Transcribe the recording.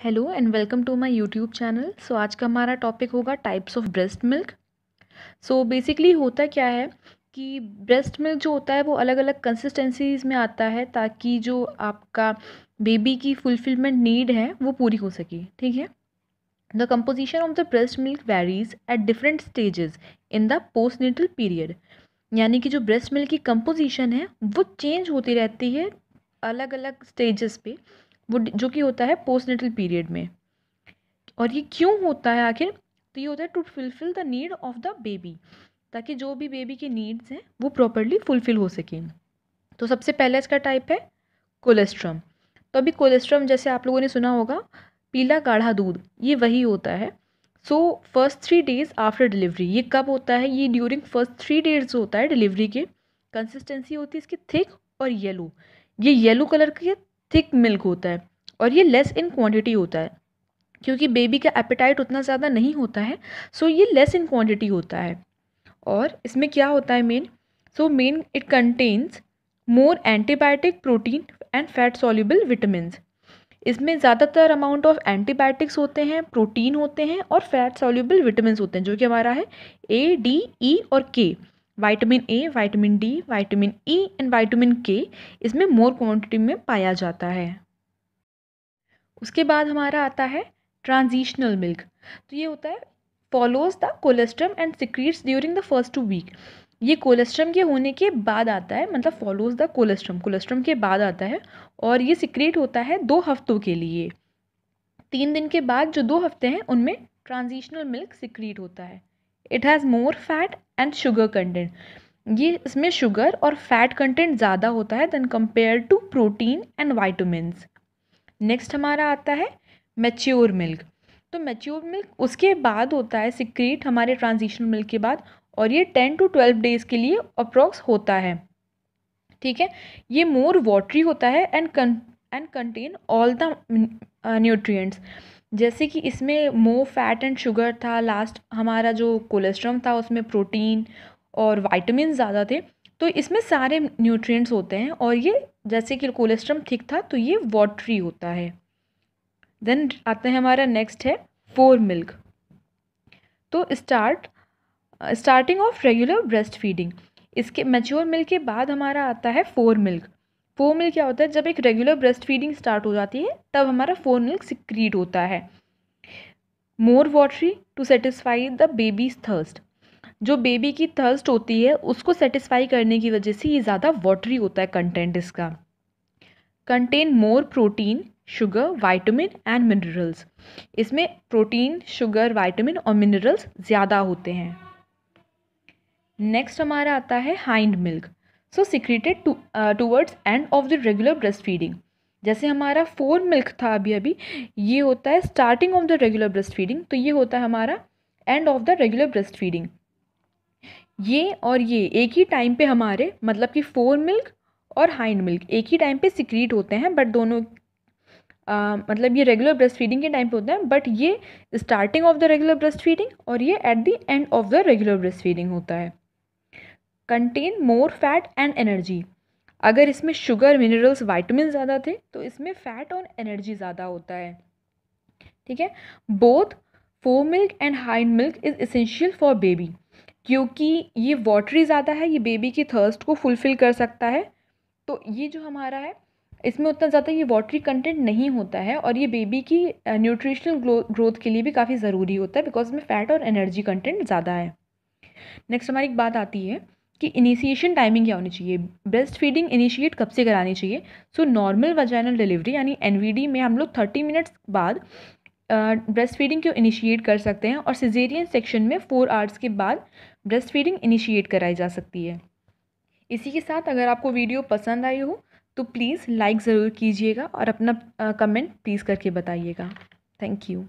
Hello and welcome to my YouTube channel so आज का हमारा टॉपिक होगा types of breast milk so basically होता क्या है कि ब्रेस्ट मिल्क जो होता है वो अलग अलग कंसिस्टेंसीज में आता है ताकि जो आपका बेबी की फुलफिलमेंट नीड है वो पूरी हो सके, ठीक है? The composition of the breast milk varies at different stages in the postnatal period यानी कि जो ब्रेस्ट मिल्क की कंपोजिशन है वो चेंज होती रहती है अलग अलग स्टेजेस पे। वो जो कि होता है पोस्ट नेटल पीरियड में। और ये क्यों होता है आखिर? तो ये होता है to fulfil the need of the baby ताकि जो भी बेबी की नीड्स हैं, वो प्रॉपरली फुलफिल हो सकें। तो सबसे पहले इसका टाइप है कोलेस्ट्रम तो अभी कोलेस्ट्रम जैसे आप लोगों ने सुना होगा, पीला गाढ़ा दूध, ये वही होता है। So first three days after delivery ये कब होता है? ये ड्यूरिंग फ़र्स्ट थ्री डेज़ होता है डिलीवरी के। कंसिस्टेंसी होती है इसकी थिक और येलो ये येलो कलर के थिक मिल्क होता है और ये लेस इन क्वांटिटी होता है, क्योंकि बेबी का एपेटाइट उतना ज़्यादा नहीं होता है सो ये लेस इन क्वांटिटी होता है। और इसमें क्या होता है main so main it contains more antibiotic protein and fat soluble vitamin इसमें ज़्यादातर अमाउंट ऑफ़ एंटीबायोटिक्स होते हैं प्रोटीन होते हैं और फैट सॉल्यूबल विटामिन होते हैं, जो कि हमारा है ए डी ई और K vitamin A vitamin D vitamin E and vitamin K इसमें मोर क्वांटिटी में पाया जाता है। उसके बाद हमारा आता है ट्रांजिशनल मिल्क तो ये होता है follows the colostrum and secretes during the first two week ये कोलेस्ट्रम के होने के बाद आता है मतलब फॉलोज द कोलेस्ट्रम कोलेस्ट्रम के बाद आता है और ये सिक्रीट होता है दो हफ्तों के लिए। तीन दिन के बाद जो दो हफ़्ते हैं, उनमें ट्रांजिशनल मिल्क सिक्रीट होता है। It has more fat and sugar content ये इसमें शुगर और फैट कंटेंट ज़्यादा होता है than compare to protein and vitamins next हमारा आता है मेच्योर मिल्क तो मेच्योर मिल्क उसके बाद होता है सिक्रीट हमारे ट्रांजिशन मिल्क के बाद और ये टेन टू ट्वेल्व डेज़ के लिए अप्रॉक्स होता है। ठीक है? ये मोर वाटरी होता है and and contain all the nutrients जैसे कि इसमें मो फैट एंड शुगर था लास्ट हमारा जो कोलेस्ट्रॉम था उसमें प्रोटीन और वाइटामिन ज़्यादा थे तो इसमें सारे न्यूट्रिएंट्स होते हैं और ये जैसे कि कोलेस्ट्रम थिक था तो ये वाटरी होता है। देन आता है हमारा नेक्स्ट है फोर मिल्क तो start starting of regular breast feeding इसके मेच्योर मिल्क के बाद हमारा आता है फोर मिल्क फोर मिल्क क्या होता है? जब एक रेगुलर ब्रेस्ट फीडिंग स्टार्ट हो जाती है, तब हमारा फोर मिल्क सिक्रीट होता है। More watery to satisfy the baby's thirst जो बेबी की थर्स्ट होती है, उसको सेटिस्फाई करने की वजह से ये ज़्यादा वाटरी होता है कंटेंट इसका। Contain more protein sugar vitamin and minerals इसमें प्रोटीन शुगर वाइटामिन और मिनरल्स ज़्यादा होते हैं। नेक्स्ट हमारा आता है hind milk so secreted towards end of the regular breast feeding जैसे हमारा फोर मिल्क था अभी अभी ये होता है starting of the regular breast feeding तो ये होता है हमारा end of the regular breast feeding ये और ये एक ही टाइम पे हमारे मतलब कि फोर मिल्क और हाइंड मिल्क एक ही टाइम पे सिक्रीट होते हैं बट दोनों आ, मतलब ये रेगुलर ब्रेस्ट फीडिंग के टाइम पे होते हैं बट ये starting of the regular breast feeding और ये at the end of the regular breast feeding होता है। Contain more fat and energy अगर इसमें शुगर मिनरल्स वाइटमिन ज़्यादा थे तो इसमें फ़ैट और एनर्जी ज़्यादा होता है। ठीक है? Both fore milk and hind milk is essential for baby क्योंकि ये वाटरी ज़्यादा है, ये बेबी की थर्स्ट को फुलफ़िल कर सकता है। तो ये जो हमारा है, इसमें उतना ज़्यादा ये वाटरी कंटेंट नहीं होता है और ये बेबी की न्यूट्रिशनल ग्रोथ के लिए भी काफ़ी ज़रूरी होता है बिकॉज़ इसमें फ़ैट और एनर्जी कंटेंट ज़्यादा है। नेक्स्ट हमारी एक बात आती है कि इनिशिएशन टाइमिंग क्या होनी चाहिए? ब्रेस्ट फीडिंग इनिशिएट कब से करानी चाहिए? सो नॉर्मल वजाइनल डिलीवरी यानी एनवीडी में हम लोग थर्टी मिनट्स बाद ब्रेस्ट फीडिंग को इनिशिएट कर सकते हैं और सिजेरियन सेक्शन में फोर आवर्स के बाद ब्रेस्ट फीडिंग इनिशिएट कराई जा सकती है। इसी के साथ अगर आपको वीडियो पसंद आई हो तो प्लीज़ लाइक ज़रूर कीजिएगा और अपना कमेंट प्लीज़ करके बताइएगा। Thank you